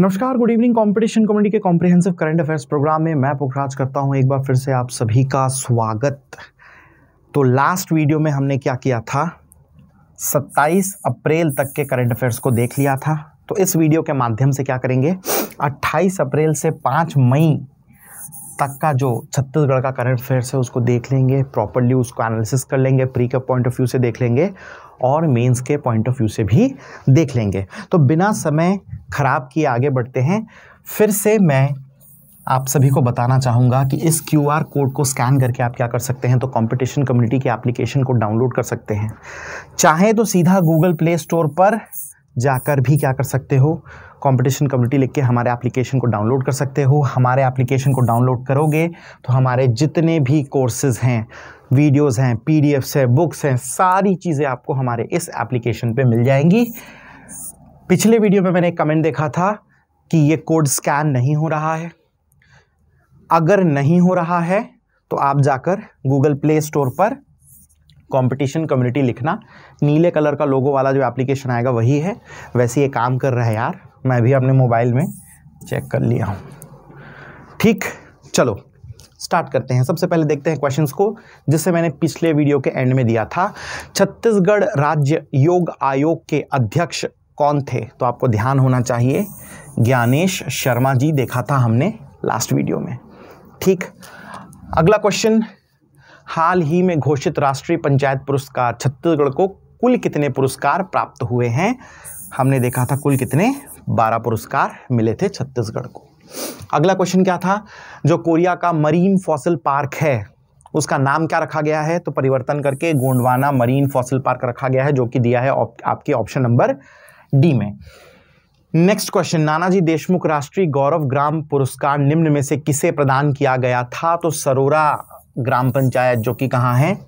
नमस्कार good evening competition community के comprehensive current affairs program में मैं पुखराज करता हूँ एक बार फिर से आप सभी का स्वागत। तो लास्ट वीडियो में हमने क्या किया था? 27 अप्रैल तक के करंट अफेयर्स को देख लिया था। तो इस वीडियो के माध्यम से क्या करेंगे? 28 अप्रैल से 5 मई तक का जो छत्तीसगढ़ का करंट अफेयर्स है, उसको देख लेंगे प्रॉपरली उसको एनालिसिस कर लेंगे प्री के पॉइंट ऑफ़ व्यू से देख लेंगे। और मेंस के पॉइंट ऑफ़ व्यू से भी देख लेंगे। तो बिना समय खराब किए आगे बढ़ते हैं। फिर से मैं आप सभी को बताना चाहूँगा कि इस क्यू आर कोड को स्कैन करके आप क्या कर सकते हैं। तो कंपटीशन कम्युनिटी के एप्लीकेशन को डाउनलोड कर सकते हैं। चाहे तो सीधा गूगल प्ले स्टोर पर जाकर भी क्या कर सकते हो। कंपटीशन कम्युनिटी लिख के हमारे एप्लीकेशन को डाउनलोड कर सकते हो। हमारे एप्लीकेशन को डाउनलोड करोगे तो हमारे जितने भी कोर्सेज़ हैं वीडियोज़ हैं पी डी है बुक्स हैं, सारी चीज़ें आपको हमारे इस एप्लीकेशन पे मिल जाएँगी। पिछले वीडियो में मैंने एक कमेंट देखा था कि ये कोड स्कैन नहीं हो रहा है। अगर नहीं हो रहा है तो आप जाकर गूगल प्ले स्टोर पर कंपटीशन कम्युनिटी लिखना। नीले कलर का लोगो वाला जो एप्लीकेशन आएगा वही है। वैसे ये काम कर रहा है यार। मैं भी अपने मोबाइल में चेक कर लिया हूँ। ठीक, चलो स्टार्ट करते हैं। सबसे पहले देखते हैं क्वेश्चंस को जिससे मैंने पिछले वीडियो के एंड में दिया था। छत्तीसगढ़ राज्य योग आयोग के अध्यक्ष कौन थे? तो आपको ध्यान होना चाहिए, ज्ञानेश शर्मा जी, देखा था हमने लास्ट वीडियो में। ठीक, अगला क्वेश्चन हाल ही में घोषित राष्ट्रीय पंचायत पुरस्कार, छत्तीसगढ़ को कुल कितने पुरस्कार प्राप्त हुए हैं? हमने देखा था कुल कितने? बारह पुरस्कार मिले थे छत्तीसगढ़ को। अगला क्वेश्चन क्या था? जो कोरिया का मरीन फॉसिल पार्क है उसका नाम क्या रखा गया है? तो परिवर्तन करके गोंडवाना मरीन फॉसिल पार्क रखा गया है जो कि दिया है आप, आपके ऑप्शन नंबर डी में। नेक्स्ट क्वेश्चन नानाजी देशमुख राष्ट्रीय गौरव ग्राम पुरस्कार निम्न में से किसे प्रदान किया गया था? तो सरोरा ग्राम पंचायत जो कि कहाँ है?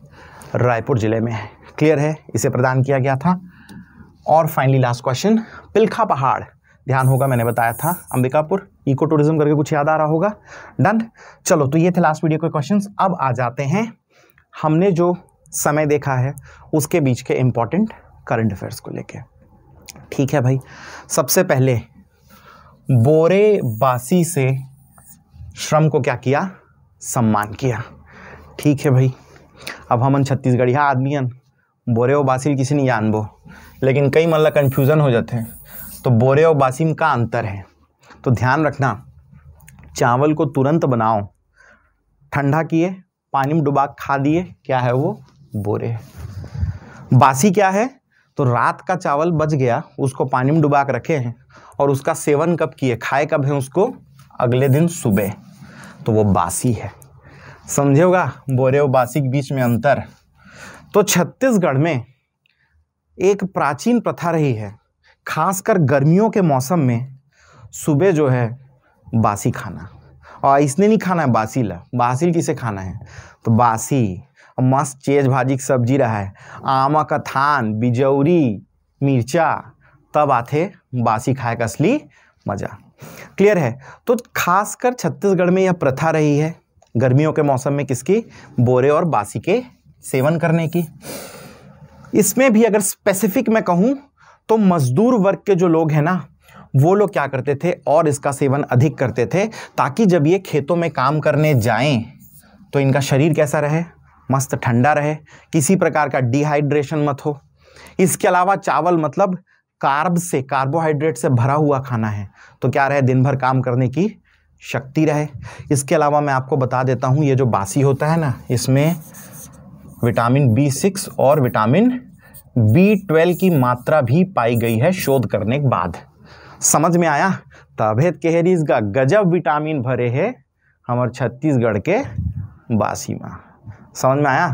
रायपुर ज़िले में है। क्लियर है? इसे प्रदान किया गया था। और फाइनली लास्ट क्वेश्चन पिलखा पहाड़। ध्यान होगा, मैंने बताया था। अंबिकापुर इको टूरिज़्म करके कुछ याद आ रहा होगा। डन चलो तो ये थे लास्ट वीडियो के क्वेश्चंस अब आ जाते हैं। हमने जो समय देखा है, उसके बीच के इंपॉर्टेंट करंट अफेयर्स को लेके। ठीक है भाई। सबसे पहले, बोरे बासी से श्रम को क्या किया? सम्मान किया। ठीक है भाई। अब हमन छत्तीसगढ़िया आदमियन बोरे और बासी किसी नहीं जानबो। लेकिन कई मतलब कन्फ्यूज़न हो जाते हैं। तो बोरे और बासी में का अंतर है। तो ध्यान रखना, चावल को तुरंत बनाओ। ठंडा किए, पानी में डुबा खा दिए, क्या है वो? बोरे। बासी क्या है? तो रात का चावल बच गया, उसको पानी में डुबा के रखे हैं और उसका सेवन कब किए? खाए कब है उसको? अगले दिन सुबह। तो वो बासी है। समझे होगा? बोरे और बासी के बीच में अंतर। तो छत्तीसगढ़ में एक प्राचीन प्रथा रही है खासकर गर्मियों के मौसम में सुबह जो है, बासी खाना। और इसने नहीं खाना है, बासी ला। बासी किसे खाना है? तो बासी। मस्त चेज भाजी की सब्ज़ी रहा है। आमा का थान, बिजौरी, मिर्चा, तब आते बासी खाए का असली मज़ा। क्लियर है? तो खासकर छत्तीसगढ़ में यह प्रथा रही है गर्मियों के मौसम में किसकी? बोरे और बासी के सेवन करने की। इसमें भी अगर स्पेसिफिक मैं कहूँ तो मजदूर वर्ग के जो लोग हैं ना, वो लोग क्या करते थे और इसका सेवन अधिक करते थे ताकि जब ये खेतों में काम करने जाएँ तो इनका शरीर कैसा रहे, मस्त ठंडा रहे। किसी प्रकार का डिहाइड्रेशन मत हो। इसके अलावा चावल मतलब कार्ब से कार्बोहाइड्रेट से भरा हुआ खाना है। तो क्या रहे दिन भर काम करने की शक्ति रहे। इसके अलावा मैं आपको बता देता हूँ, ये जो बासी होता है ना, इसमें विटामिन बी सिक्स और विटामिन बी ट्वेल्व की मात्रा भी पाई गई है शोध करने के बाद। समझ में आया? तबेत केहरीज का गजब विटामिन भरे है हमारे छत्तीसगढ़ के बासी में। समझ में आया?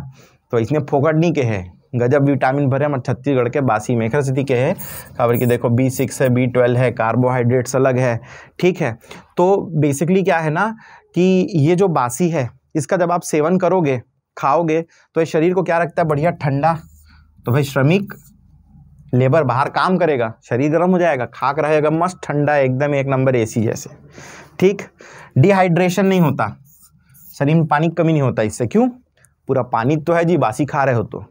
तो इसने फोकट नहीं के है गजब विटामिन भरे हमारे छत्तीसगढ़ के बासी में। स्थिति के है खबर कि देखो बी सिक्स है बी ट्वेल्व है कार्बोहाइड्रेट्स अलग है। ठीक है? तो बेसिकली क्या है ना कि ये जो बासी है, इसका जब आप सेवन करोगे, खाओगे तो ये शरीर को क्या रखता है? बढ़िया ठंडा तो भाई श्रमिक, लेबर बाहर काम करेगा, शरीर गर्म हो जाएगा, खाक रहेगा मस्त, ठंडा एकदम एक नंबर एसी जैसे। ठीक? डिहाइड्रेशन नहीं होता। शरीर में पानी की कमी नहीं होता इससे। क्यों? पूरा पानी तो है जी, बासी खा रहे हो तो।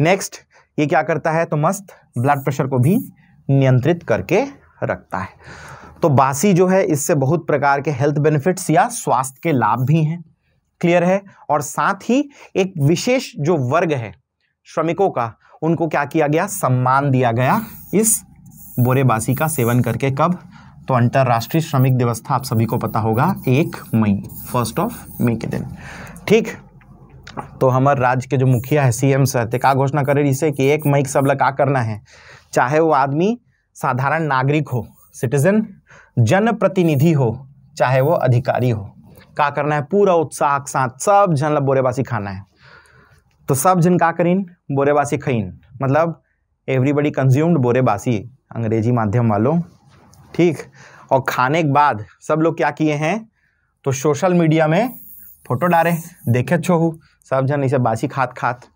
नेक्स्ट ये क्या करता है? तो मस्त ब्लड प्रेशर को भी नियंत्रित करके रखता है। तो बासी जो है, इससे बहुत प्रकार के हेल्थ बेनिफिट्स या स्वास्थ्य के लाभ भी हैं। क्लियर है? और साथ ही एक विशेष जो वर्ग है श्रमिकों का, उनको क्या किया गया? सम्मान दिया गया। इस बोरेबासी का सेवन करके कब? तो अंतर्राष्ट्रीय श्रमिक दिवस था, आप सभी को पता होगा, एक मई फ़र्स्ट ऑफ़ मई के दिन। ठीक? तो हमारे राज्य के जो मुखिया है सीएम सर थे क्या घोषणा करे इसे कि एक मई सब का करना है। चाहे वो आदमी साधारण नागरिक हो सिटीजन जनप्रतिनिधि हो, चाहे वो अधिकारी हो, का करना है? पूरा उत्साह के साथ सब जन बोरेबासी खाना है। तो सब जन का करीन, बोरेबासी खईन। मतलब एवरीबडी कंज्यूम्ड बोरेबासी, अंग्रेज़ी माध्यम वालों। ठीक? और खाने के बाद सब लोग क्या किए हैं? तो सोशल मीडिया में फ़ोटो डाले। देखे छो सब जन इसे बासी खात खात।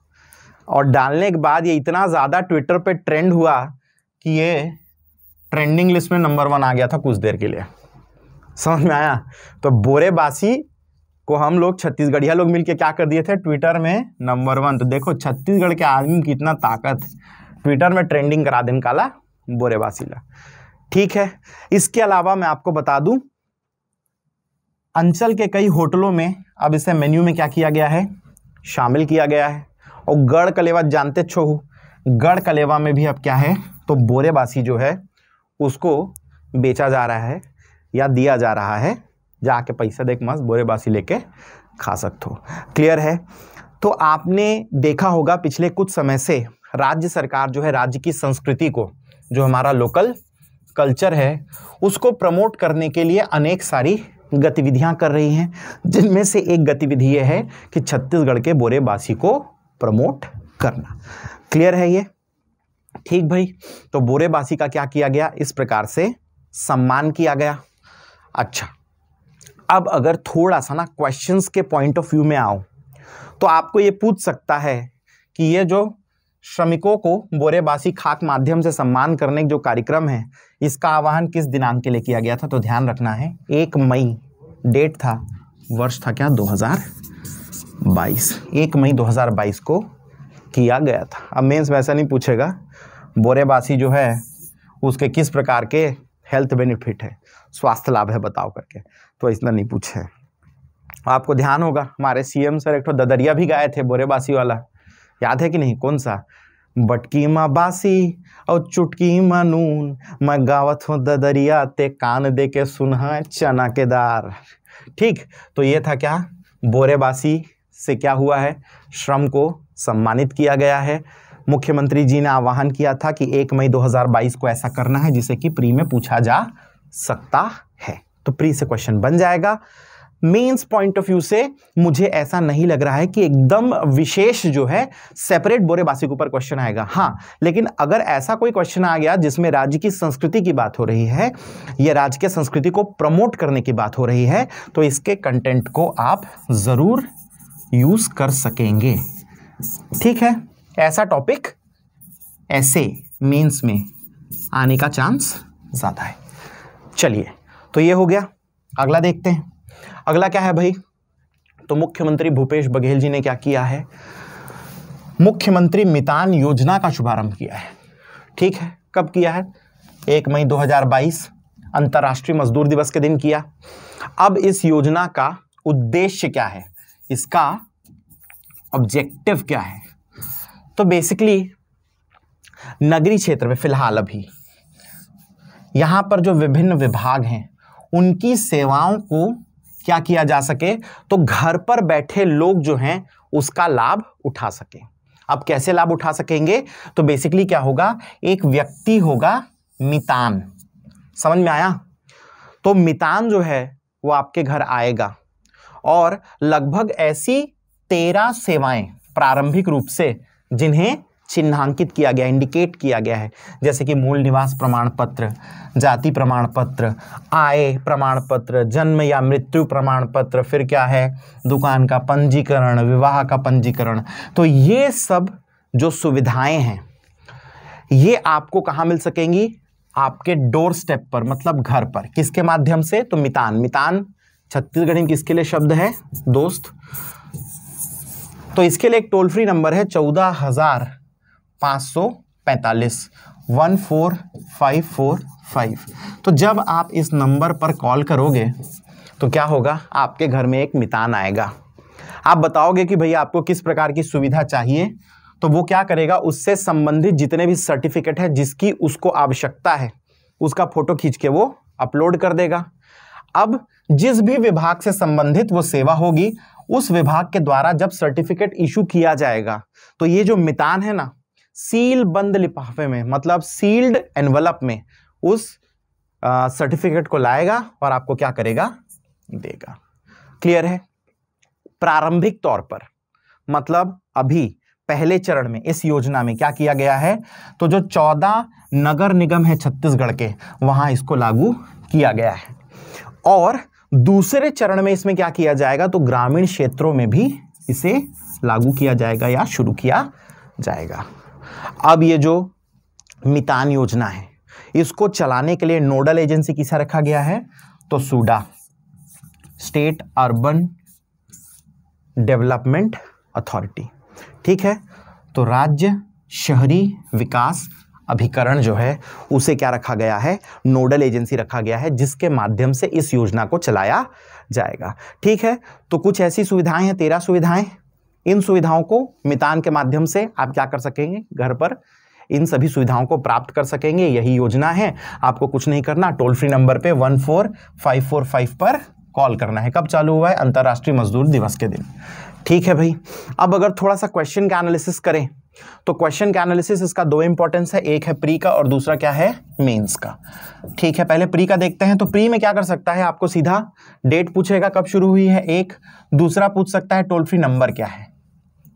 और डालने के बाद ये इतना ज़्यादा ट्विटर पे ट्रेंड हुआ कि ये ट्रेंडिंग लिस्ट में नंबर वन आ गया था कुछ देर के लिए। समझ में आया? तो बोरेबासी को हम लोग छत्तीसगढ़िया लोग मिलके क्या कर दिए थे? ट्विटर में नंबर वन तो देखो, छत्तीसगढ़ के आदमी की कितना ताकत। ट्विटर में ट्रेंडिंग करा देन काला बोरेबासी ला ठीक है, इसके अलावा मैं आपको बता दूँ, अंचल के कई होटलों में अब इसे मेन्यू में क्या किया गया है? शामिल किया गया है। और गढ़ कलेवा जानते छो गढ़ कलेवा में भी अब क्या है? तो बोरेबासी जो है, उसको बेचा जा रहा है या दिया जा रहा है। जाके पैसा देख मस्त बोरे बोरेबासी लेके खा सकते। हो क्लियर है? तो आपने देखा होगा पिछले कुछ समय से राज्य सरकार जो है राज्य की संस्कृति को, जो हमारा लोकल कल्चर है, उसको प्रमोट करने के लिए अनेक सारी गतिविधियाँ कर रही हैं, जिनमें से एक गतिविधि यह है कि छत्तीसगढ़ के बोरेबासी को प्रमोट करना। क्लियर है ये? ठीक भाई तो बोरेबासी का क्या किया गया? इस प्रकार से सम्मान किया गया। अच्छा अब अगर थोड़ा सा ना क्वेश्चंस के पॉइंट ऑफ़ व्यू में आओ तो आपको ये पूछ सकता है कि ये जो श्रमिकों को बोरेबासी खाक माध्यम से सम्मान करने का जो कार्यक्रम है, इसका आह्वान किस दिनांक के लिए किया गया था? तो ध्यान रखना है, एक मई डेट था, वर्ष था क्या? 2022 एक मई 2022 को किया गया था। अब मेंस वैसा नहीं पूछेगा, बोरेबासी जो है, उसके किस प्रकार के हेल्थ बेनिफिट है? स्वास्थ्य लाभ है बताओ करके। तो इतना नहीं पूछे। आपको ध्यान होगा, हमारे सीएम सर एक तो ददरिया भी गाए थे, बोरेबासी वाला। याद है कि नहीं? कौन सा? बटकी माँ बासी और चुटकी माँ नून, मैं गावत हूँ ददरिया, ते कान दे के सुना चना के दार। ठीक तो ये था क्या? बोरेबासी से क्या हुआ है? श्रम को सम्मानित किया गया है। मुख्यमंत्री जी ने आह्वान किया था कि एक मई 2022 को ऐसा करना है, जिसे कि प्री में पूछा जा सकता है। तो प्री से क्वेश्चन बन जाएगा। मेंस पॉइंट ऑफ़ व्यू से मुझे ऐसा नहीं लग रहा है कि एकदम विशेष जो है सेपरेट बोरेबासी के ऊपर क्वेश्चन आएगा। हाँ लेकिन अगर ऐसा कोई क्वेश्चन आ गया जिसमें राज्य की संस्कृति की बात हो रही है, या राज्य के संस्कृति को प्रमोट करने की बात हो रही है तो इसके कंटेंट को आप ज़रूर यूज़ कर सकेंगे। ठीक है? ऐसा टॉपिक ऐसे मीन्स में आने का चांस ज़्यादा है। चलिए तो ये हो गया। अगला देखते हैं। अगला क्या है भाई? तो मुख्यमंत्री भूपेश बघेल जी ने क्या किया है? मुख्यमंत्री मितान योजना का शुभारंभ किया है। ठीक है, कब किया है? एक मई 2022 अंतर्राष्ट्रीय मजदूर दिवस के दिन किया। अब इस योजना का उद्देश्य क्या है? इसका ऑब्जेक्टिव क्या है? तो बेसिकली नगरी क्षेत्र में फ़िलहाल अभी यहाँ पर जो विभिन्न विभाग हैं उनकी सेवाओं को क्या किया जा सके? तो घर पर बैठे लोग जो हैं, उसका लाभ उठा सके। अब कैसे लाभ उठा सकेंगे? तो बेसिकली क्या होगा? एक व्यक्ति होगा मितान। समझ में आया? तो मितान जो है, वो आपके घर आएगा। और लगभग ऐसी तेरह सेवाएँ प्रारंभिक रूप से जिन्हें चिन्हांकित किया गया इंडिकेट किया गया है। जैसे कि मूल निवास प्रमाण पत्र जाति प्रमाण पत्र आय प्रमाण पत्र जन्म या मृत्यु प्रमाण पत्र फिर क्या है? दुकान का पंजीकरण, विवाह का पंजीकरण। तो ये सब जो सुविधाएँ हैं, ये आपको कहाँ मिल सकेंगी? आपके डोर स्टेप पर मतलब घर पर। किसके माध्यम से? तो मितान। मितान, छत्तीसगढ़ी किसके लिए शब्द है? दोस्त। तो इसके लिए एक टोल फ्री नंबर है, चौदह हज़ार पाँच सौ पैंतालीस। One four five four five. तो जब आप इस नंबर पर कॉल करोगे तो क्या होगा? आपके घर में एक मितान आएगा। आप बताओगे कि भैया, आपको किस प्रकार की सुविधा चाहिए? तो वो क्या करेगा? उससे संबंधित जितने भी सर्टिफिकेट है, जिसकी उसको आवश्यकता है, उसका फ़ोटो खींच के वो अपलोड कर देगा। अब जिस भी विभाग से संबंधित वो सेवा होगी, उस विभाग के द्वारा जब सर्टिफिकेट इशू किया जाएगा तो ये जो मितान है ना सील बंद लिफाफे में मतलब सील्ड एनवलप में, उस सर्टिफिकेट को लाएगा और आपको क्या करेगा? देगा। क्लियर है? प्रारंभिक तौर पर मतलब अभी, पहले चरण में, इस योजना में क्या किया गया है? तो जो चौदह नगर निगम है छत्तीसगढ़ के, वहाँ इसको लागू किया गया है। और दूसरे चरण में इसमें क्या किया जाएगा? तो ग्रामीण क्षेत्रों में भी इसे लागू किया जाएगा या शुरू किया जाएगा। अब ये जो मितान योजना है, इसको चलाने के लिए नोडल एजेंसी किसा रखा गया है? तो SUDA, state urban development authority. ठीक है? तो राज्य शहरी विकास अभिकरण जो है, उसे क्या रखा गया है? नोडल एजेंसी रखा गया है, जिसके माध्यम से इस योजना को चलाया जाएगा। ठीक है? तो कुछ ऐसी सुविधाएँ हैं, तेरह सुविधाएँ। इन सुविधाओं को मितान के माध्यम से आप क्या कर सकेंगे? घर पर इन सभी सुविधाओं को प्राप्त कर सकेंगे। यही योजना है। आपको कुछ नहीं करना। टोल फ्री नंबर पे one four five four five पर कॉल करना है। कब चालू हुआ है? अंतर्राष्ट्रीय मजदूर दिवस के दिन। ठीक है भाई। अब अगर थोड़ा सा क्वेश्चन का एनालिसिस करें तो क्वेश्चन का एनालिसिस इसका दो इंपॉर्टेंस है। एक है प्री का और दूसरा क्या है? मेंस का। ठीक है, पहले प्री का देखते हैं। तो प्री में क्या कर सकता है? आपको सीधा डेट पूछेगा कब शुरू हुई है। एक, दूसरा पूछ सकता है टोल फ्री नंबर क्या है?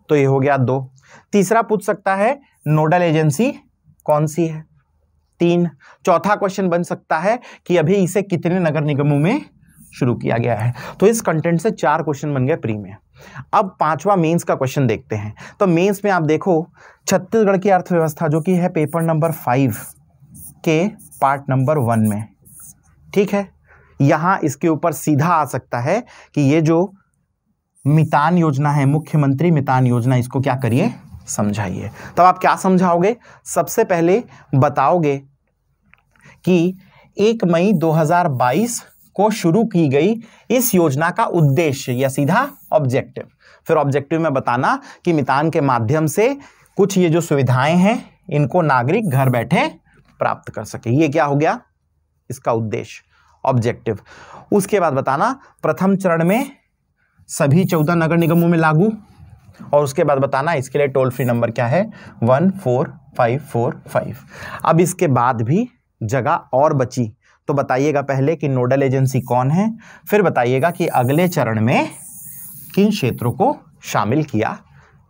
तो ये हो गया दो। तीसरा पूछ सकता है, नोडल एजेंसी कौन सी है? तीन। चौथा क्वेश्चन बन सकता है कि अभी इसे कितने नगर निगमों में शुरू किया गया है? तो इस कंटेंट से चार क्वेश्चन बन गए प्री में। अब पांचवा मेंस का क्वेश्चन देखते हैं। तो मेंस में आप देखो, छत्तीसगढ़ की अर्थव्यवस्था जो कि है पेपर नंबर फाइव के पार्ट नंबर वन में। ठीक है? यहाँ इसके ऊपर सीधा आ सकता है कि ये जो मितान योजना है, मुख्यमंत्री मितान योजना, इसको क्या करिए? समझाइए। तब आप क्या समझाओगे? सबसे पहले बताओगे कि एक मई 2022 को शुरू की गई इस योजना का उद्देश्य या सीधा ऑब्जेक्टिव फिर ऑब्जेक्टिव में बताना कि मितान के माध्यम से कुछ ये जो सुविधाएँ हैं, इनको नागरिक घर बैठे प्राप्त कर सके। ये क्या हो गया? इसका उद्देश्य ऑब्जेक्टिव उसके बाद बताना, प्रथम चरण में सभी चौदह नगर निगमों में लागू। और उसके बाद बताना, इसके लिए टोल फ्री नंबर क्या है? One four five four five. अब इसके बाद भी जगह और बची। तो बताइएगा पहले कि नोडल एजेंसी कौन है, फिर बताइएगा कि अगले चरण में किन क्षेत्रों को शामिल किया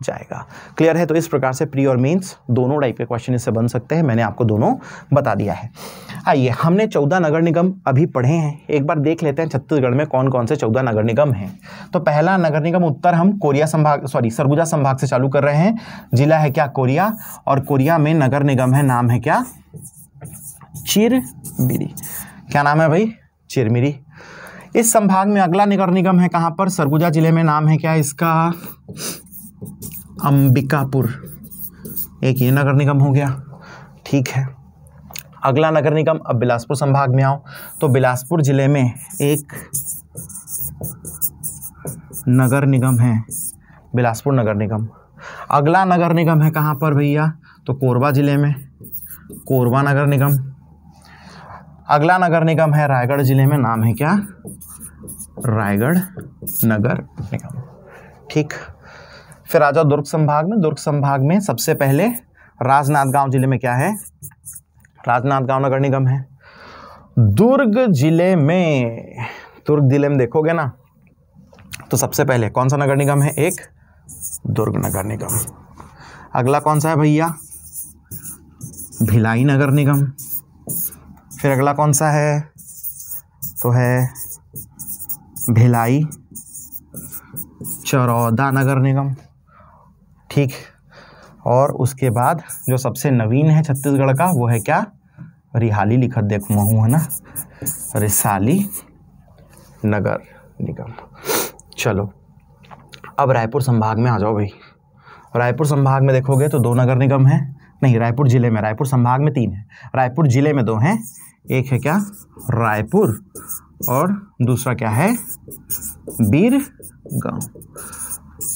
जाएगा। क्लियर है? तो इस प्रकार से प्री और मेंस दोनों टाइप के क्वेश्चन इससे बन सकते हैं। मैंने आपको दोनों बता दिया है। आइए, हमने चौदह नगर निगम अभी पढ़े हैं। एक बार देख लेते हैं छत्तीसगढ़ में कौन कौन से चौदह नगर निगम हैं। तो पहला नगर निगम उत्तर हम कोरिया संभाग सॉरी सरगुजा संभाग से चालू कर रहे हैं। जिला है क्या कोरिया? और कोरिया में नगर निगम है, नाम है क्या? चिरबिरी क्या नाम है भाई? चिरमिरी। इस संभाग में अगला नगर निगम है कहाँ पर? सरगुजा ज़िले में नाम है क्या इसका? अंबिकापुर। एक ये नगर निगम हो गया। ठीक है। अगला नगर निगम, अब बिलासपुर संभाग में आओ। तो बिलासपुर ज़िले में एक नगर निगम है। बिलासपुर नगर निगम। अगला नगर निगम है कहाँ पर भैया? तो कोरबा ज़िले में। कोरबा नगर निगम। अगला नगर निगम है रायगढ़ ज़िले में। नाम है क्या? रायगढ़ नगर निगम। ठीक। फिर आ जाओ दुर्ग संभाग में। दुर्ग संभाग में सबसे पहले राजनांदगांव ज़िले में क्या है? राजनांदगांव नगर निगम है। दुर्ग ज़िले में, दुर्ग ज़िले में देखोगे ना तो सबसे पहले कौन सा नगर निगम है? एक, दुर्ग नगर निगम। अगला कौन सा है भैया? भिलाई नगर निगम। फिर अगला कौन सा है? तो है भिलाई, चरौदा नगर निगम। ठीक। और उसके बाद जो सबसे नवीन है छत्तीसगढ़ का, वो है क्या? रिहाली लिखत देखो महू, है ना? रिसाली नगर निगम। चलो, अब रायपुर संभाग में आ जाओ भाई। रायपुर संभाग में देखोगे तो दो नगर निगम हैं। नहीं, रायपुर ज़िले में, रायपुर संभाग में तीन है। रायपुर ज़िले में दो हैं। एक है क्या? रायपुर और दूसरा क्या है? बीर गाँव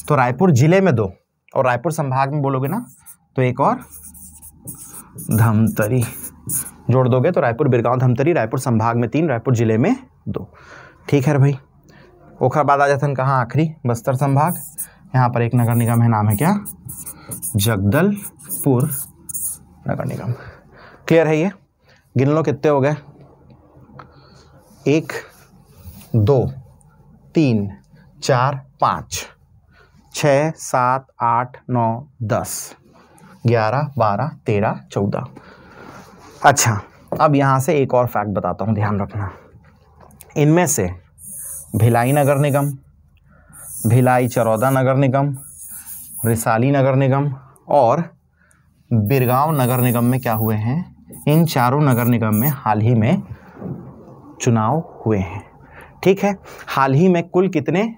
तो रायपुर ज़िले में दो। और रायपुर संभाग में बोलोगे ना तो एक और धमतरी जोड़ दोगे तो रायपुर, बिरगांव, धमतरी, रायपुर संभाग में तीन, रायपुर ज़िले में दो। ठीक है भाई। ओखराबाद आ जाते हैं कहाँ आखिरी? बस्तर संभाग। यहाँ पर एक नगर निगम है, नाम है क्या? जगदलपुर नगर निगम। क्लियर है ये? गिन लो कितने हो गए? एक, दो, तीन, चार, पाँच। छ, सात, आठ, नौ, दस, ग्यारह, बारह, तेरह, चौदह। अच्छा अब यहाँ से एक और फैक्ट बताता हूँ, ध्यान रखना। इनमें से भिलाई नगर निगम, भिलाई चरौदा नगर निगम, रिसाली नगर निगम और बिरगांव नगर निगम में क्या हुए हैं? इन चारों नगर निगम में हाल ही में चुनाव हुए हैं। ठीक है? हाल ही में कुल कितने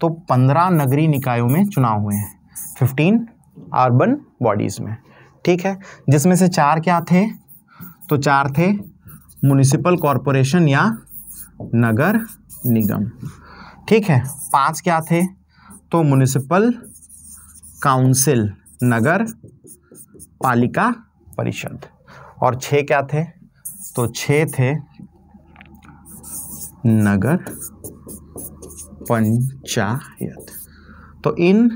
तो पंद्रह नगरीय निकायों में चुनाव हुए हैं। फिफ्टीन अर्बन बॉडीज़ में। ठीक है? जिसमें से चार क्या थे? तो चार थे म्यूनिसिपल कॉरपोरेशन या नगर निगम। ठीक है? पाँच क्या थे? तो म्यूनिसिपल काउंसिल नगर पालिका परिषद। और छः क्या थे? तो छः थे नगर पंचायत। तो इन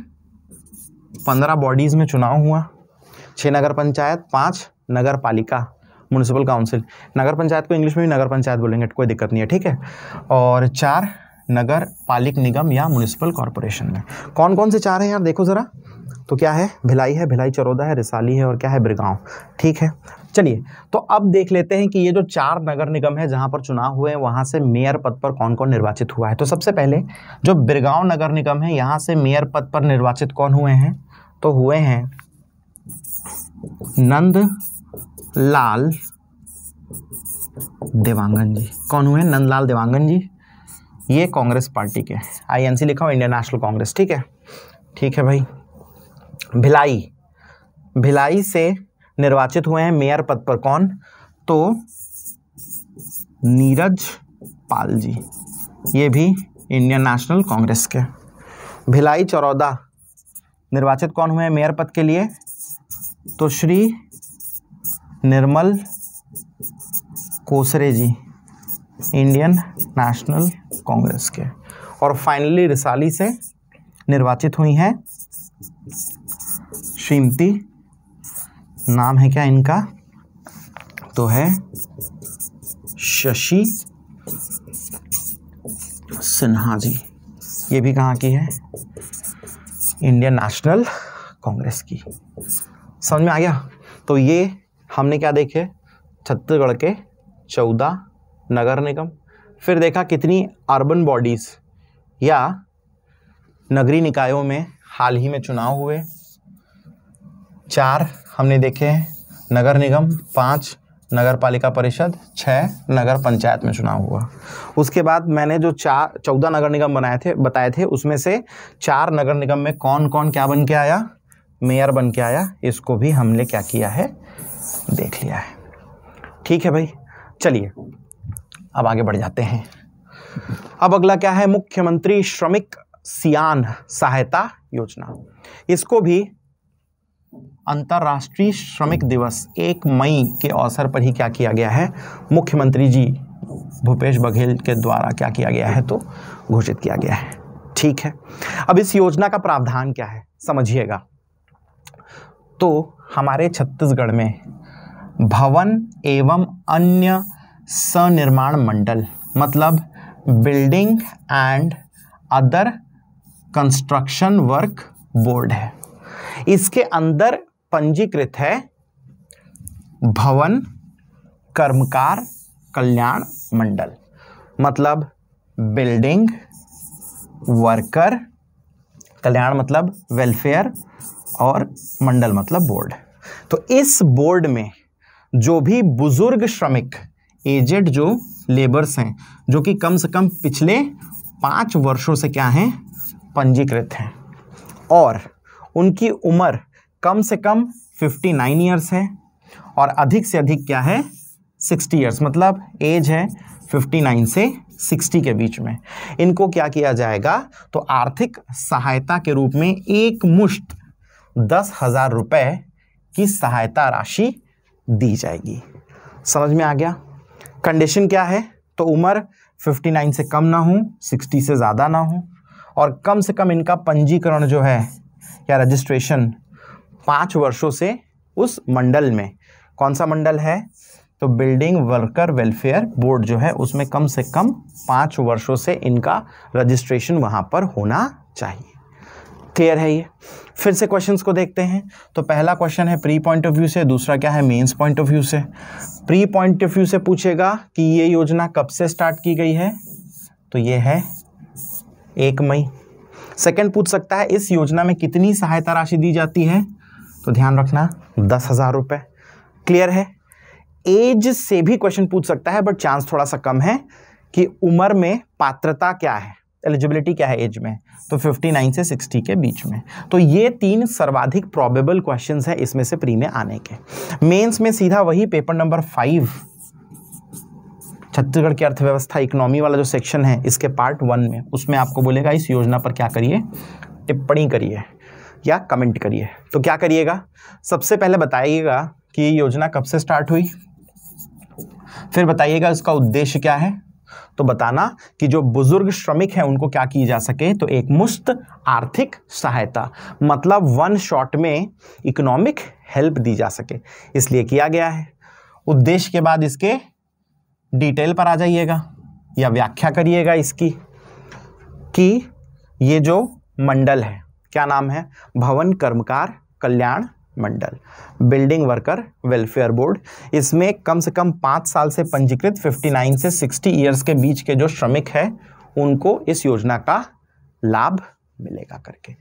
पंद्रह बॉडीज़ में चुनाव हुआ। छः नगर पंचायत, पाँच नगर पालिका म्यूनसिपल काउंसिल नगर पंचायत को इंग्लिश में भी नगर पंचायत बोलेंगे, कोई दिक्कत नहीं है, ठीक है? और चार नगर पालिक निगम या म्यूनिसिपल कॉरपोरेशन में। कौन कौन से चार हैं यार, देखो ज़रा। तो क्या है? भिलाई है, भिलाई चरौदा है, रिसाली है और क्या है? बिरगांव। ठीक है? चलिए तो अब देख लेते हैं कि ये जो चार नगर निगम है जहाँ पर चुनाव हुए हैं, वहाँ से मेयर पद पर कौन कौन निर्वाचित हुआ है? तो सबसे पहले जो बिरगांव नगर निगम है, यहाँ से मेयर पद पर निर्वाचित कौन हुए हैं? तो हुए हैं नंद लाल देवांगन जी। कौन हुए नंदलाल देवांगन जी। ये कांग्रेस पार्टी के आईएनसी लिखा हुआ, इंडियन नेशनल कांग्रेस। ठीक है? ठीक है भाई। भिलाई। भिलाई से निर्वाचित हुए हैं मेयर पद पर कौन? तो नीरज पाल जी। ये भी इंडियन नेशनल कांग्रेस के। भिलाई चौरौदा। निर्वाचित कौन हुए हैं मेयर पद के लिए? तो Shri Nirmal Kosre ji, Indian National Congress के। और फाइनली रिसाली से निर्वाचित हुई हैं श्रीमती। नाम है क्या इनका? तो है शशि सिन्हा जी। ये भी कहाँ की है? इंडियन नेशनल कांग्रेस की। समझ में आ गया? तो ये हमने क्या देखे? छत्तीसगढ़ के चौदह नगर निगम। फिर देखा कितनी अर्बन बॉडीज़ या नगरीय निकायों में हाल ही में चुनाव हुए। चार हमने देखे हैं। नगर निगम पाँच नगर पालिका परिषद छः, नगर पंचायत में चुनाव हुआ। उसके बाद मैंने जो चार, चौदह नगर निगम बनाए थे, बताए थे, उसमें से चार नगर निगम में कौन कौन क्या बन के आया? मेयर बन के आया। इसको भी हमने क्या किया है? देख लिया है। ठीक है भाई, चलिए, अब आगे बढ़ जाते हैं। अब अगला क्या है? मुख्यमंत्री श्रमिक सियान सहायता योजना। इसको भी अंतर्राष्ट्रीय श्रमिक दिवस एक मई के अवसर पर ही क्या किया गया है? मुख्यमंत्री जी भूपेश बघेल के द्वारा क्या किया गया है तो घोषित किया गया है। ठीक है। अब इस योजना का प्रावधान क्या है? समझिएगा। तो हमारे छत्तीसगढ़ में भवन एवं अन्य सनिर्माण मंडल मतलब building and other construction work board है। इसके अंदर पंजीकृत है। भवन, कर्मकार, कल्याण मंडल। मतलब बिल्डिंग, वर्कर, कल्याण मतलब वेलफेयर और मंडल मतलब बोर्ड। तो इस बोर्ड में जो भी बुज़ुर्ग श्रमिक, एजेड जो लेबर्स हैं, जो कि कम से कम पिछले पाँच वर्षों से क्या हैं, पंजीकृत हैं। और उनकी उम्र कम से कम फिफ्टी नाइन ईयर्स है और अधिक से अधिक क्या है? सिक्सटी ईयर्स मतलब एज है फिफ्टी नाइन से सिक्सटी के बीच में। इनको क्या किया जाएगा? तो आर्थिक सहायता के रूप में एक मुश्त दस हज़ार रुपये की सहायता राशि दी जाएगी। समझ में आ गया? कंडीशन क्या है? तो उम्र 59 से कम ना हो 60 से ज़्यादा ना हो और कम से कम इनका पंजीकरण जो है या रजिस्ट्रेशन पाँच वर्षों से उस मंडल में। कौन सा मंडल है? तो बिल्डिंग वर्कर वेलफेयर बोर्ड जो है, उसमें कम से कम पाँच वर्षों से इनका रजिस्ट्रेशन वहाँ पर होना चाहिए। क्लियर है ये? फिर से क्वेश्चंस को देखते हैं। तो पहला क्वेश्चन है प्री पॉइंट ऑफ़ व्यू से, दूसरा क्या है मेंस पॉइंट ऑफ़ व्यू से। प्री पॉइंट ऑफ़ व्यू से पूछेगा कि ये योजना कब से स्टार्ट की गई है? तो ये है एक मई। सेकंड पूछ सकता है, इस योजना में कितनी सहायता राशि दी जाती है? तो ध्यान रखना, दस हज़ार रुपये क्लियर है? एज से भी क्वेश्चन पूछ सकता है बट चांस थोड़ा सा कम है कि उम्र में पात्रता क्या है? एलिजिबिलिटी क्या है एज में? तो 59 से 60 के बीच में। तो ये तीन सर्वाधिक प्रोबेबल क्वेश्चंस है इसमें से प्री में आने के। मेंस में सीधा वही पेपर नंबर फाइव छत्तीसगढ़ की अर्थव्यवस्था इकोनॉमी वाला जो सेक्शन है, इसके पार्ट वन में, उसमें आपको बोलेगा, इस योजना पर क्या करिए? टिप्पणी करिए। या कमेंट करिए। तो क्या करिएगा? सबसे पहले बताइएगा कि योजना कब से स्टार्ट हुई। फिर बताइएगा इसका उद्देश्य क्या है। तो बताना कि जो बुज़ुर्ग श्रमिक हैं, उनको क्या की जा सके। तो एक मुफ़्त आर्थिक सहायता मतलब वन शॉट में इकोनॉमिक हेल्प दी जा सके। इसलिए किया गया है। उद्देश्य के बाद इसके डिटेल पर आ जाइएगा या व्याख्या करिएगा इसकी कि ये जो मंडल है क्या नाम है? भवन कर्मकार कल्याण मंडल, बिल्डिंग वर्कर वेलफेयर बोर्ड। इसमें कम से कम पाँच साल से पंजीकृत 59 से 60 इयर्स के बीच के जो श्रमिक है, उनको इस योजना का लाभ मिलेगा करके।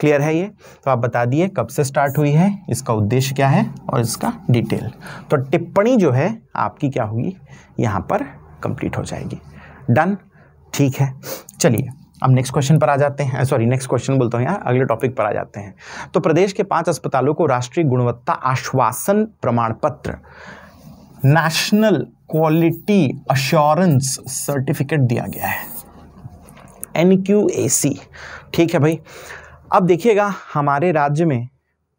क्लियर है ये? तो आप बता दिए कब से स्टार्ट हुई है, इसका उद्देश्य क्या है और इसका डिटेल। तो टिप्पणी जो है, आपकी क्या होगी? यहाँ पर कंप्लीट हो जाएगी। डन? ठीक है। चलिए अब नेक्स्ट क्वेश्चन पर आ जाते हैं। सॉरी नेक्स्ट क्वेश्चन बोलता हूँ यार, अगले टॉपिक पर आ जाते हैं। तो प्रदेश के पाँच अस्पतालों को राष्ट्रीय गुणवत्ता आश्वासन प्रमाण पत्र नेशनल क्वालिटी अश्योरेंस सर्टिफिकेट दिया गया है। एन क्यू ए सी ठीक है भाई, अब देखिएगा हमारे राज्य में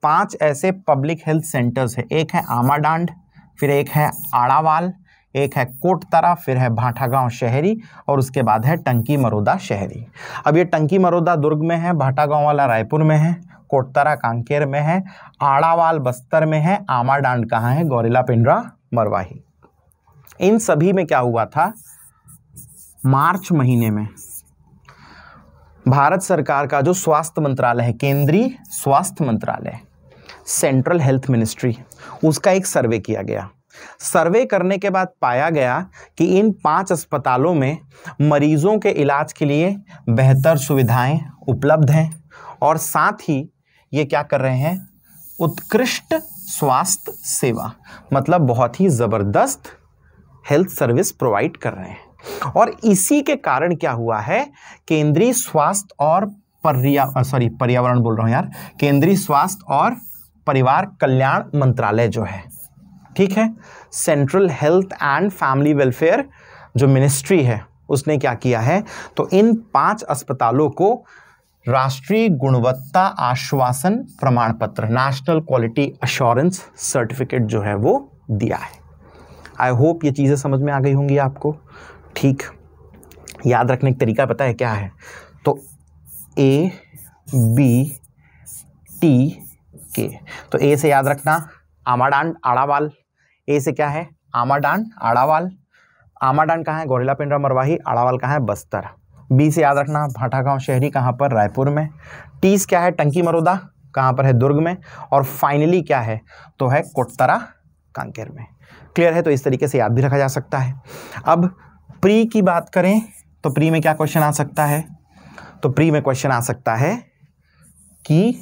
पाँच ऐसे पब्लिक हेल्थ सेंटर्स है। एक है आमाडांड, फिर एक है आड़ावाल एक है कोटतरा, फिर है भाटागांव शहरी और उसके बाद है टंकी मरोदा शहरी। अब ये टंकी मरोदा दुर्ग में है भाटागांव वाला रायपुर में है, कोटतरा कांकेर में है, आड़ावाल बस्तर में है, आमाडांड कहाँ है? गौरीला पिंडरा, मरवाही। इन सभी में क्या हुआ था? मार्च महीने में भारत सरकार का जो स्वास्थ्य मंत्रालय है, केंद्रीय स्वास्थ्य मंत्रालय, सेंट्रल हेल्थ मिनिस्ट्री, उसका एक सर्वे किया गया। सर्वे करने के बाद पाया गया कि इन पाँच अस्पतालों में मरीजों के इलाज के लिए बेहतर सुविधाएँ उपलब्ध हैं और साथ ही ये क्या कर रहे हैं? उत्कृष्ट स्वास्थ्य सेवा मतलब बहुत ही ज़बरदस्त हेल्थ सर्विस प्रोवाइड कर रहे हैं। और इसी के कारण क्या हुआ है? केंद्रीय स्वास्थ्य और पर्या, सॉरी, पर्यावरण बोल रहा हूँ यार। केंद्रीय स्वास्थ्य और परिवार कल्याण मंत्रालय जो है ठीक है? Central health and family welfare जो मिनिस्ट्री है, उसने क्या किया है? तो इन पाँच अस्पतालों को राष्ट्रीय गुणवत्ता आश्वासन प्रमाण पत्र नेशनल क्वालिटी अश्योरेंस सर्टिफिकेट जो है, वो दिया है। आई होप ये चीज़ें समझ में आ गई होंगी आपको। ठीक। याद रखने का तरीका पता है क्या है? तो ए बी टी के तो ए से याद रखना। आमाडांड, आड़ावाल ए से क्या है? आमाडान, आड़ावाल। आमाडान कहाँ है? गौरीला पिंडरा मरवाही। आड़ावाल कहाँ है? बस्तर। बी से याद रखना भाटागांव शहरी कहाँ पर? रायपुर में। टीस क्या है? टंकी मरोदा कहाँ पर है? दुर्ग में। और फाइनली क्या है? तो है कोटतरा, कांकेर में। क्लियर है? तो इस तरीके से याद भी रखा जा सकता है। अब प्री की बात करें तो प्री में क्या क्वेश्चन आ सकता है? तो प्री में क्वेश्चन आ सकता है कि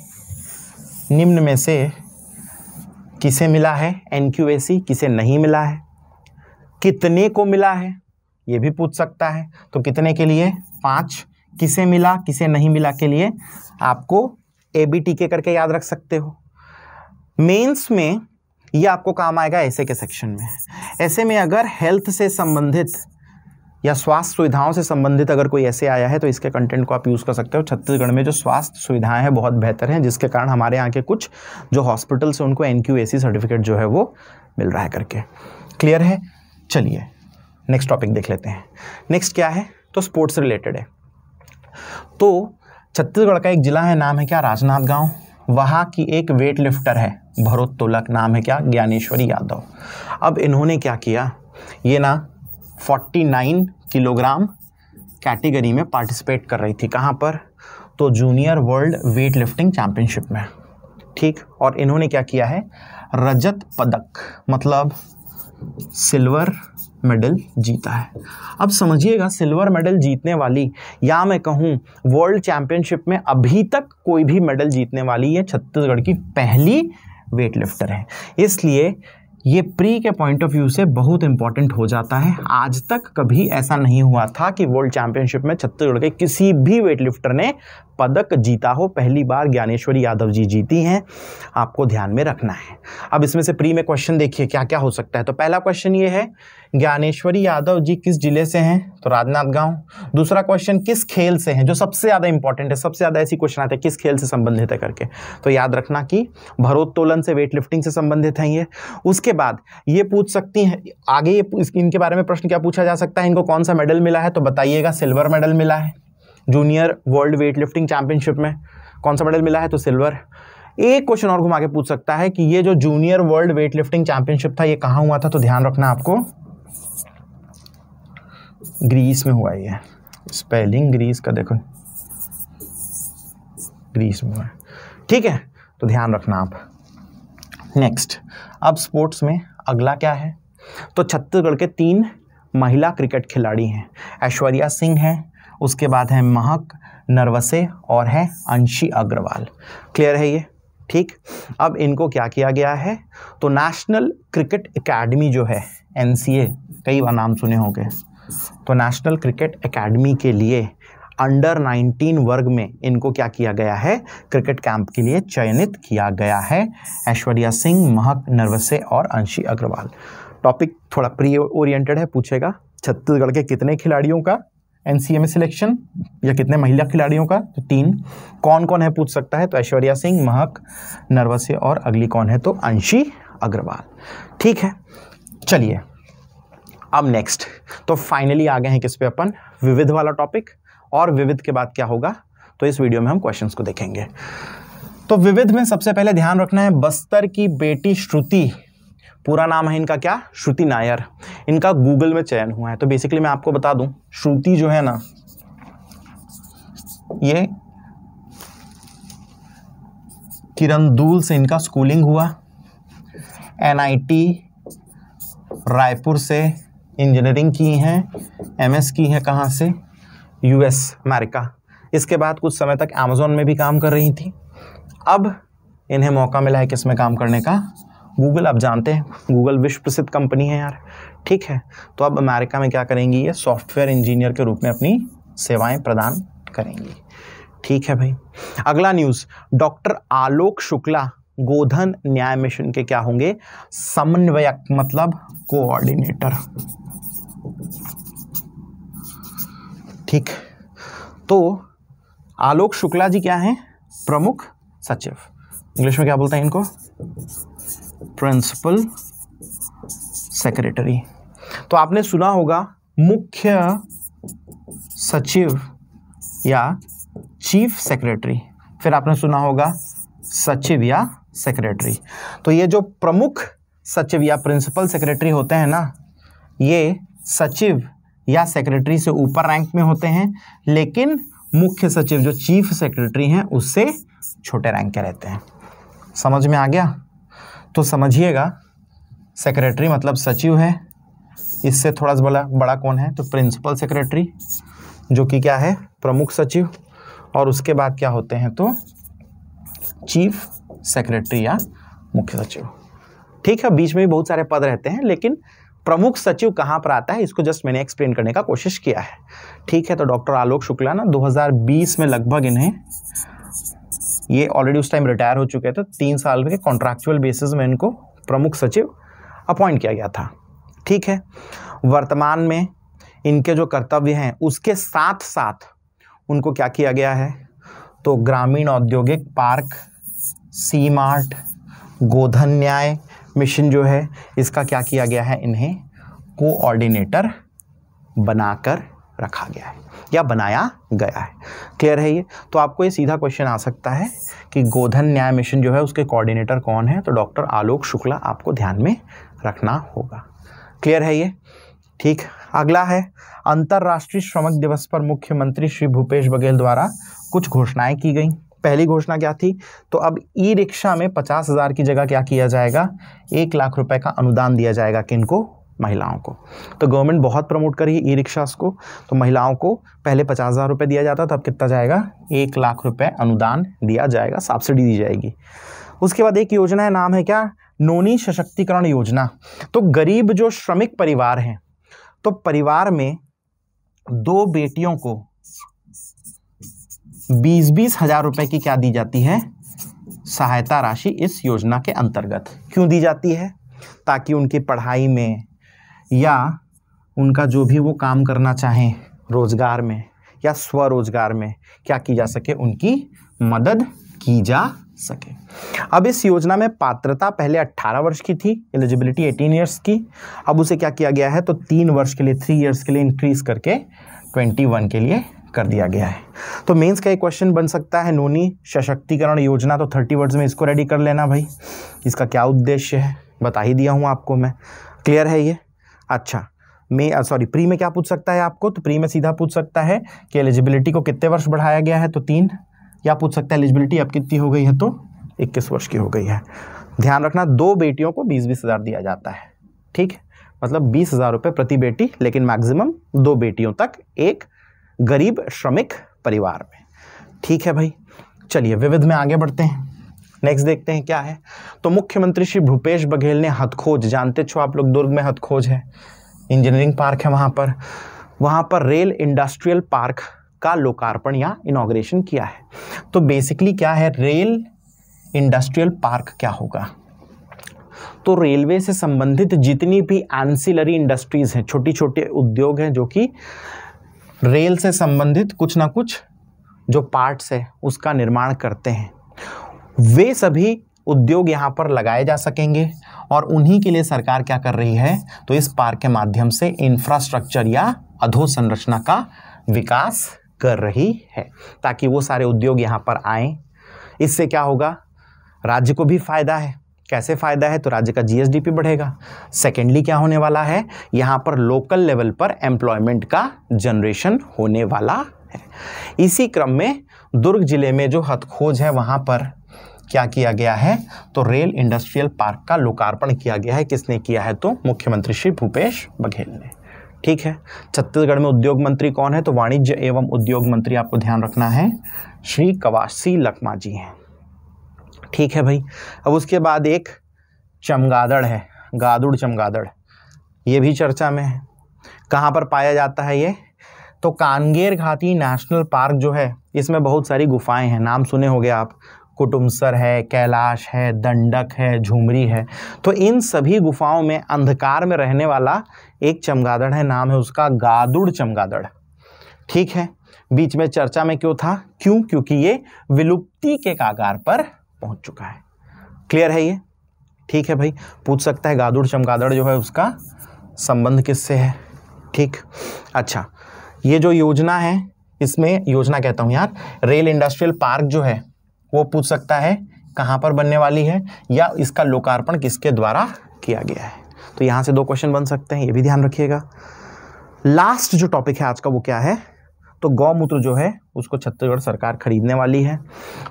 निम्न में से किसे मिला है? एन किसे नहीं मिला है? कितने को मिला है? ये भी पूछ सकता है। तो कितने के लिए? पाँच। किसे मिला? किसे नहीं मिला के लिए आपको ए बी टी के करके याद रख सकते हो। मेंस में ये आपको काम आएगा ऐसे के सेक्शन में। ऐसे में अगर हेल्थ से संबंधित या स्वास्थ्य सुविधाओं से संबंधित अगर कोई ऐसे आया है तो इसके कंटेंट को आप यूज़ कर सकते हो। छत्तीसगढ़ में जो स्वास्थ्य सुविधाएँ हैं, बहुत बेहतर हैं, जिसके कारण हमारे यहाँ के कुछ जो हॉस्पिटल्स हैं उनको एनक्यूएसी सर्टिफिकेट जो है वो मिल रहा है करके। क्लियर है? चलिए नेक्स्ट टॉपिक देख लेते हैं। नेक्स्ट क्या है? तो स्पोर्ट्स रिलेटेड है। तो छत्तीसगढ़ का एक ज़िला है, नाम है क्या? राजनाथ गाँव। वहाँ की एक वेट लिफ्टर है, भरोत्तोलक नाम है क्या? ज्ञानेश्वरी यादव। अब इन्होंने क्या किया? ये ना 49 किलोग्राम कैटेगरी में पार्टिसिपेट कर रही थी। कहाँ पर? तो junior world weight lifting championship में। ठीक? और इन्होंने क्या किया है? रजत पदक मतलब सिल्वर मेडल जीता है। अब समझिएगा, सिल्वर मेडल जीतने वाली, या मैं कहूँ, वर्ल्ड चैम्पियनशिप में अभी तक कोई भी मेडल जीतने वाली ये छत्तीसगढ़ की पहली वेट लिफ्टर है। इसलिए ये प्री के पॉइंट ऑफ़ व्यू से बहुत इंपॉर्टेंट हो जाता है। आज तक कभी ऐसा नहीं हुआ था कि वर्ल्ड चैंपियनशिप में छत्तीसगढ़ के किसी भी वेट लिफ्टर ने पदक जीता हो, पहली बार ज्ञानेश्वरी यादव जी जीती हैं, आपको ध्यान में रखना है। अब इसमें से प्री में क्वेश्चन देखिए क्या क्या हो सकता है? तो पहला क्वेश्चन ये है, ज्ञानेश्वरी यादव जी किस ज़िले से हैं? तो राजनाथ गाँव। दूसरा क्वेश्चन किस खेल से हैं? जो सबसे ज़्यादा इंपॉर्टेंट है, सबसे ज़्यादा ऐसी क्वेश्चन आते हैं, किस खेल से संबंधित है करके? तो याद रखना कि भरोत्तोलन से वेट लिफ्टिंग से संबंधित है ये। उसके बाद ये पूछ सकती हैं, आगे ये इनके बारे में प्रश्न क्या पूछा जा सकता है? इनको कौन सा मेडल मिला है? तो बताइएगा सिल्वर मेडल मिला है। Junior world weight lifting championship में कौन सा मेडल मिला है? तो सिल्वर। एक क्वेश्चन और घुमा के पूछ सकता है कि ये जो junior world weight lifting championship था, ये कहाँ हुआ था? तो ध्यान रखना आपको। ग्रीस में हुआ ये। स्पेलिंग ग्रीस का देखो। ग्रीस में हुआ। ठीक है तो ध्यान रखना आप। नेक्स्ट, अब स्पोर्ट्स में अगला क्या है? तो छत्तीसगढ़ के तीन महिला क्रिकेट खिलाड़ी हैं। ऐश्वर्या सिंह है उसके बाद है महक, नरवसे और है अंशी अग्रवाल। क्लियर है ये? ठीक। अब इनको क्या किया गया है? तो नेशनल क्रिकेट एकेडमी जो है एनसीए कई बार नाम सुने होंगे। तो नेशनल क्रिकेट एकेडमी के लिए अंडर 19 वर्ग में इनको क्या किया गया है? क्रिकेट कैंप के लिए चयनित किया गया है ऐश्वर्या सिंह, महक, नरवसे और अंशी अग्रवाल। टॉपिक थोड़ा प्री ओरिएंटेड है, पूछेगा। छत्तीसगढ़ के कितने खिलाड़ियों का? एन सिलेक्शन, या कितने महिला खिलाड़ियों का? तो तीन। कौन कौन है, पूछ सकता है? तो ऐश्वर्या सिंह, महक नरवसे और अगली कौन है? तो अंशी अग्रवाल। ठीक है, चलिए। अब नेक्स्ट तो फाइनली आ गए हैं किस पे अपन? विविध वाला टॉपिक और विविध के बाद क्या होगा? तो इस वीडियो में हम क्वेश्चंस को देखेंगे। तो विविध में सबसे पहले ध्यान रखना है, बस्तर की बेटी श्रुति। पूरा नाम है इनका क्या? श्रुति नायर। इनका गूगल में चयन हुआ है। तो बेसिकली मैं आपको बता दूँ, श्रुति जो है ना, ये किरंदूल से इनका स्कूलिंग हुआ। एनआईटी रायपुर से इंजीनियरिंग की हैं एमएस की है कहाँ से? यूएस अमेरिका इसके बाद कुछ समय तक अमेजोन में भी काम कर रही थी। अब इन्हें मौका मिला है किसमें काम करने का? गूगल, आप जानते हैं, गूगल विश्व प्रसिद्ध कंपनी है यार। ठीक है तो अब अमेरिका में क्या करेंगी? ये सॉफ्टवेयर इंजीनियर के रूप में अपनी सेवाएँ प्रदान करेंगी। ठीक है भाई। अगला news, doctor Alok Shukla, Godhan Nyay mission के क्या होंगे? समन्वयक मतलब कोऑर्डिनेटर। ठीक। तो आलोक शुक्ला जी क्या हैं? प्रमुख सचिव। इंग्लिश में क्या बोलते हैं इनको? Principal, secretary. तो आपने सुना होगा, मुख्य सचिव या चीफ सेक्रेटरी। फिर आपने सुना होगा, सचिव या सेक्रेटरी। तो ये जो प्रमुख सचिव या प्रिंसिपल सेक्रेटरी होते हैं ना, ये सचिव या सेक्रेटरी से ऊपर रैंक में होते हैं, लेकिन मुख्य सचिव जो चीफ सेक्रेटरी हैं, उससे छोटे रैंक के रहते हैं। समझ में आ गया? तो समझिएगा सेक्रेटरी मतलब सचिव है, इससे थोड़ा सा बड़ा बड़ा कौन है? तो प्रिंसिपल सेक्रेटरी जो कि क्या है? प्रमुख सचिव। और उसके बाद क्या होते हैं तो चीफ सेक्रेटरी या मुख्य सचिव। ठीक है, बीच में भी बहुत सारे पद रहते हैं, लेकिन प्रमुख सचिव कहाँ पर आता है? इसको जस्ट मैंने एक्सप्लेन करने का कोशिश किया है। ठीक है तो डॉक्टर आलोक शुक्ला ना 2020 में लगभग इन्हें ये ऑलरेडी उस टाइम रिटायर हो चुके थे तीन साल के कॉन्ट्रैक्चुअल बेसिस में इनको प्रमुख सचिव अपॉइंट किया गया था। ठीक है? वर्तमान में इनके जो कर्तव्य हैं, उसके साथ साथ उनको क्या किया गया है? तो ग्रामीण औद्योगिक पार्क सी मार्ट गोधन न्याय मिशन जो है, इसका क्या किया गया है? इन्हें कोऑर्डिनेटर बनाकर रखा गया है। या बनाया गया है। क्लियर है ये? तो आपको ये सीधा क्वेश्चन आ सकता है कि गोधन न्याय मिशन जो है, उसके कोऑर्डिनेटर कौन है? तो डॉक्टर आलोक शुक्ला आपको ध्यान में रखना होगा। क्लियर है ये? ठीक। अगला है, अंतर्राष्ट्रीय श्रमिक दिवस पर मुख्यमंत्री श्री भूपेश बघेल द्वारा कुछ घोषणाएँ की गई। पहली घोषणा क्या थी? तो अब ई रिक्शा में पचास हज़ार की जगह क्या किया जाएगा? एक लाख रुपए का अनुदान दिया जाएगा किनको? महिलाओं को। तो गवर्नमेंट बहुत प्रमोट करी ई रिक्शास को। तो महिलाओं को पहले पचास हज़ार रुपये दिया जाता था अब कितना जाएगा? एक लाख रुपए अनुदान दिया जाएगा सब्सिडी दी जाएगी। उसके बाद एक योजना है, नाम है क्या? नोनी सशक्तिकरण योजना। तो गरीब जो श्रमिक परिवार हैं तो परिवार में दो बेटियों को बीस बीस हज़ार रुपए की क्या दी जाती है? सहायता राशि इस योजना के अंतर्गत क्यों दी जाती है? ताकि उनकी पढ़ाई में या उनका जो भी वो काम करना चाहें रोज़गार में या स्वरोजगार में, क्या की जा सके, उनकी मदद की जा सके। अब इस योजना में पात्रता पहले 18 वर्ष की थी एलिजिबिलिटी 18 इयर्स की। अब उसे क्या किया गया है? तो तीन वर्ष के लिए थ्री इयर्स के लिए इंक्रीज करके 21 के लिए कर दिया गया है। तो मेंस का एक क्वेश्चन बन सकता है, नोनी, सशक्तिकरण योजना तो 30 वर्ड्स में इसको रेडी कर लेना भाई। इसका क्या उद्देश्य है? बता ही दिया हूँ आपको मैं। क्लियर है ये? अच्छा में सॉरी प्री में क्या पूछ सकता है आपको? तो प्री में सीधा पूछ सकता है कि एलिजिबिलिटी को कितने वर्ष बढ़ाया गया है? तो तीन। या पूछ सकता है एलिजिबिलिटी अब कितनी हो गई है? तो इक्कीस वर्ष की हो गई है। ध्यान रखना, दो बेटियों को बीस बीस हज़ार दिया जाता है। ठीक है? मतलब बीस हज़ार रुपये प्रति बेटी, लेकिन मैक्सिमम दो बेटियों तक एक गरीब, श्रमिक परिवार में। ठीक है भाई? चलिए, विविध में आगे बढ़ते हैं। नेक्स्ट देखते हैं क्या है। तो मुख्यमंत्री श्री भूपेश बघेल ने हथखोज, जानते छो आप लोग दुर्ग में हथखोज है? इंजीनियरिंग पार्क है वहाँ पर। वहाँ पर रेल इंडस्ट्रियल पार्क का लोकार्पण या इनाग्रेशन किया है। तो बेसिकली क्या है, रेल इंडस्ट्रियल पार्क क्या होगा? तो रेलवे से संबंधित जितनी भी एंसिलरी इंडस्ट्रीज़ हैं छोटी छोटे उद्योग हैं जो कि रेल से संबंधित कुछ ना कुछ जो पार्ट्स है, उसका निर्माण करते हैं। वे सभी उद्योग यहाँ पर लगाए जा सकेंगे और उन्हीं के लिए सरकार क्या कर रही है? तो इस पार्क के माध्यम से इंफ्रास्ट्रक्चर या अधोसंरचना का विकास कर रही है, ताकि वो सारे उद्योग यहाँ पर आए। इससे क्या होगा? राज्य को भी फ़ायदा है। कैसे फ़ायदा है? तो राज्य का जीएसडीपी बढ़ेगा। सेकेंडली क्या होने वाला है? यहाँ पर लोकल लेवल पर एम्प्लॉयमेंट का जनरेशन होने वाला है। इसी क्रम में दुर्ग ज़िले में जो हथखोज है वहाँ पर क्या किया गया है? तो रेल इंडस्ट्रियल पार्क का लोकार्पण किया गया है। किसने किया है? तो मुख्यमंत्री श्री भूपेश बघेल ने। ठीक है? छत्तीसगढ़ में उद्योग मंत्री कौन है? तो वाणिज्य एवं उद्योग मंत्री आपको ध्यान रखना है। श्री कवासी लखमा जी हैं। ठीक है भाई? अब उसके बाद एक चमगादड़ है। गादुड़ चमगादड़। ये भी चर्चा में है। कहाँ पर पाया जाता है ये? तो कानगेर घाटी नेशनल पार्क जो है, इसमें बहुत सारी गुफाएँ हैं। नाम सुने होंगे आप। कुटुमसर है, कैलाश है, दंडक है, झुमरी है। तो इन सभी गुफाओं में अंधकार में रहने वाला एक चमगादड़ है, नाम है उसका गादुड़ चमगादड़। ठीक है? बीच में चर्चा में क्यों था? क्यों? क्योंकि ये विलुप्ति के कागार पर पहुँच चुका है। क्लियर है ये? ठीक है भाई। पूछ सकता है गादुड़ चमगादड़ जो है उसका संबंध किससे है? ठीक। अच्छा ये जो योजना है, इसमें, योजना कहता हूँ यार, रेल इंडस्ट्रियल पार्क जो है वो पूछ सकता है कहाँ पर बनने वाली है या इसका लोकार्पण किसके द्वारा किया गया है। तो यहाँ से दो क्वेश्चन बन सकते हैं, ये भी ध्यान रखिएगा। लास्ट जो टॉपिक है आज का वो क्या है? तो गौमूत्र जो है, उसको छत्तीसगढ़ सरकार खरीदने वाली है।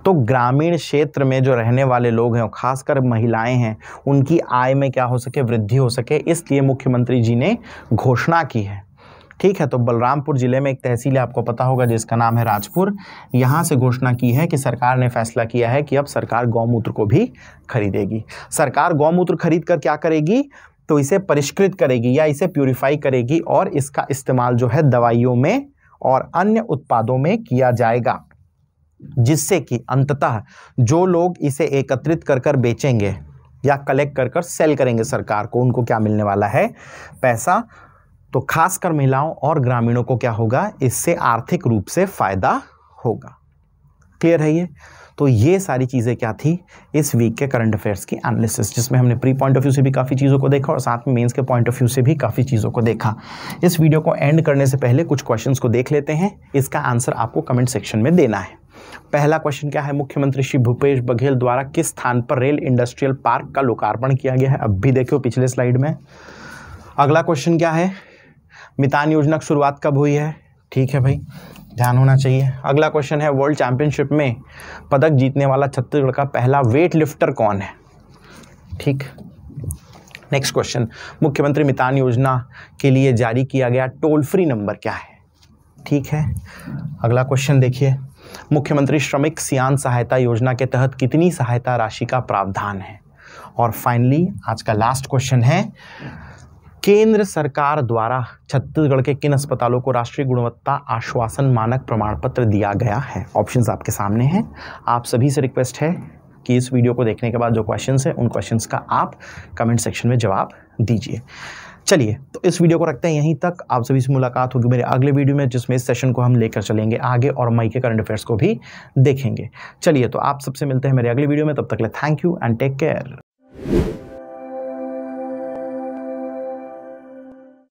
तो ग्रामीण क्षेत्र में जो रहने वाले लोग हैं, खासकर महिलाएँ हैं, उनकी आय में क्या हो सके, वृद्धि हो सके, इसलिए मुख्यमंत्री जी ने घोषणा की है। ठीक है तो बलरामपुर ज़िले में एक तहसील है, आपको पता होगा, जिसका नाम है राजपुर। यहाँ से घोषणा की है कि सरकार ने फैसला किया है कि अब सरकार गौमूत्र को भी खरीदेगी। सरकार गौमूत्र खरीद कर क्या करेगी? तो इसे परिष्कृत करेगी या इसे प्यूरिफाई करेगी और इसका इस्तेमाल जो है दवाइयों में और अन्य उत्पादों में किया जाएगा, जिससे कि अंततः जो लोग इसे एकत्रित कर कर बेचेंगे या कलेक्ट कर कर सेल करेंगे सरकार को, उनको क्या मिलने वाला है? पैसा। तो खासकर महिलाओं और ग्रामीणों को क्या होगा? इससे आर्थिक रूप से फ़ायदा होगा। क्लियर है ये? तो ये सारी चीज़ें क्या थी? इस वीक के करंट अफेयर्स की एनालिसिस जिसमें हमने प्री पॉइंट ऑफ़ व्यू से भी काफ़ी चीज़ों को देखा और साथ में मेंस के पॉइंट ऑफ़ व्यू से भी काफ़ी चीज़ों को देखा। इस वीडियो को एंड करने से पहले कुछ क्वेश्चंस को देख लेते हैं। इसका आंसर आपको कमेंट सेक्शन में देना है। पहला क्वेश्चन क्या है? मुख्यमंत्री श्री भूपेश बघेल द्वारा किस स्थान पर रेल इंडस्ट्रियल पार्क का लोकार्पण किया गया है? अब भी देखो पिछले स्लाइड में। अगला क्वेश्चन क्या है? मितान योजना की शुरुआत कब हुई है? ठीक है भाई, ध्यान होना चाहिए। अगला क्वेश्चन है वर्ल्ड चैंपियनशिप में पदक जीतने वाला छत्तीसगढ़ का पहला वेट लिफ्टर कौन है? ठीक। नेक्स्ट क्वेश्चन मुख्यमंत्री मितान योजना के लिए जारी किया गया टोल फ्री नंबर क्या है? ठीक है। अगला क्वेश्चन देखिए, मुख्यमंत्री श्रमिक सियान सहायता योजना के तहत कितनी सहायता राशि का प्रावधान है? और फाइनली आज का लास्ट क्वेश्चन है केंद्र सरकार द्वारा छत्तीसगढ़ के किन अस्पतालों को राष्ट्रीय गुणवत्ता आश्वासन मानक प्रमाण पत्र दिया गया है? ऑप्शंस आपके सामने हैं। आप सभी से रिक्वेस्ट है कि इस वीडियो को देखने के बाद जो क्वेश्चंस हैं, उन क्वेश्चंस का आप कमेंट सेक्शन में जवाब दीजिए। चलिए तो इस वीडियो को रखते हैं यहीं तक। आप सभी से मुलाकात होगी मेरे अगले वीडियो में, जिसमें इस सेशन को हम लेकर चलेंगे आगे और मई के करंट अफेयर्स को भी देखेंगे। चलिए तो आप सबसे मिलते हैं मेरे अगले वीडियो में। तब तक ले thank you and take care